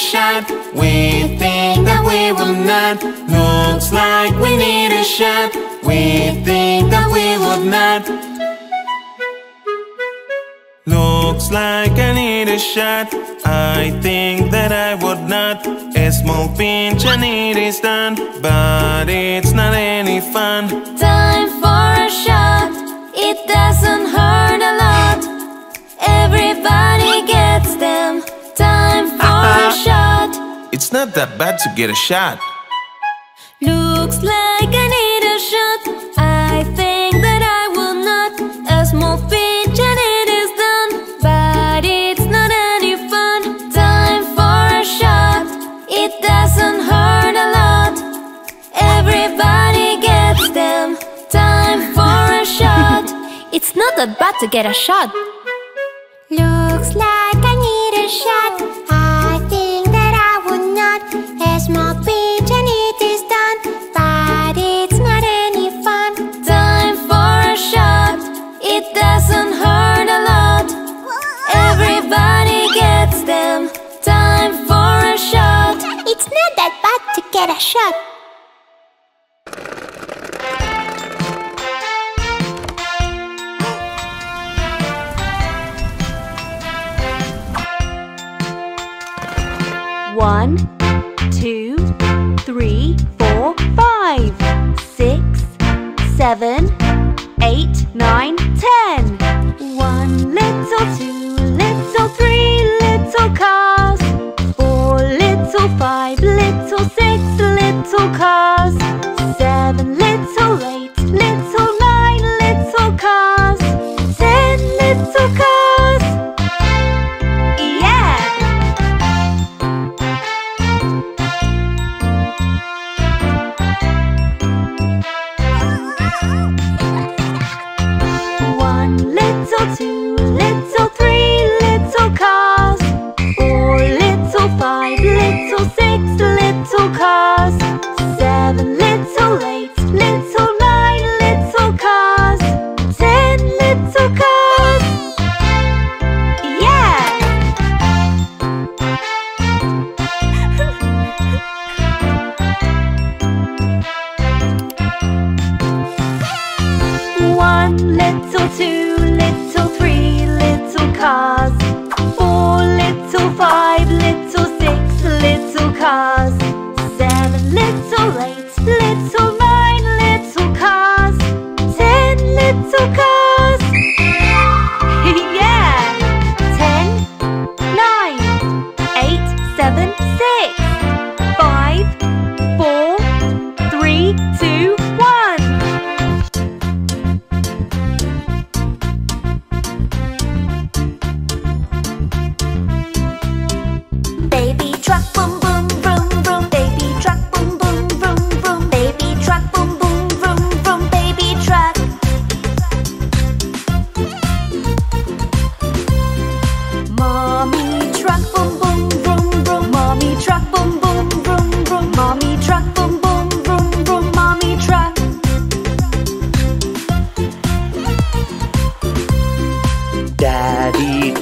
shot. We think that we will not. Looks like we need a shot. We think that we would not. Looks like I need a shot. I think that I would not. A small pinch and it is done. But it's not any fun. Time for a shot. It It's not that bad to get a shot. Looks like I need a shot. I think that I will not. A small pinch and it is done. But it's not any fun. Time for a shot. It doesn't hurt a lot. Everybody gets them. Time for a shot. It's not that bad to get a shot. Looks like I need a shot. To get a shot. One, two, three, four, five, six, seven, eight, nine, ten. One little, two little, three little cars. Four little, five little, little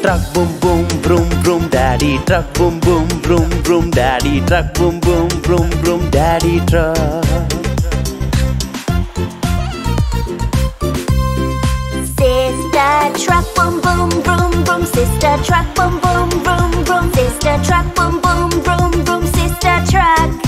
truck boom boom vroom vroom Daddy truck boom boom vroom vroom Daddy truck boom boom vroom vroom Daddy truck Sister truck boom boom vroom vroom. Sister truck boom boom vroom vroom. Sister truck boom boom vroom vroom. Sister truck.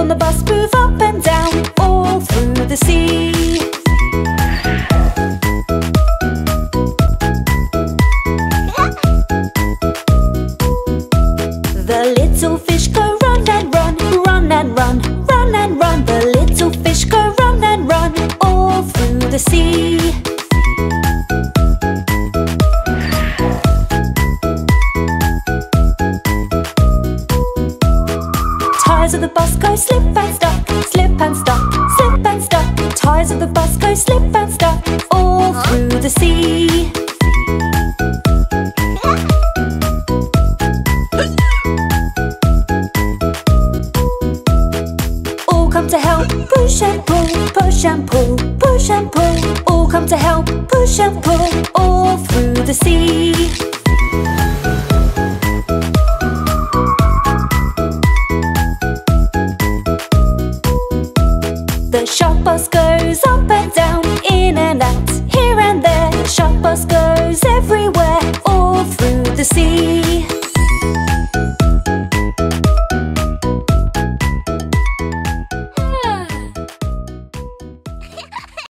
on the bus move up and down all through the sea. of the bus go slip and stop, slip and stop, slip and stop. Tires of the bus go slip and stop all through the sea. All come to help, push and pull, push and pull, push and pull. All come to help, push and pull all through the sea.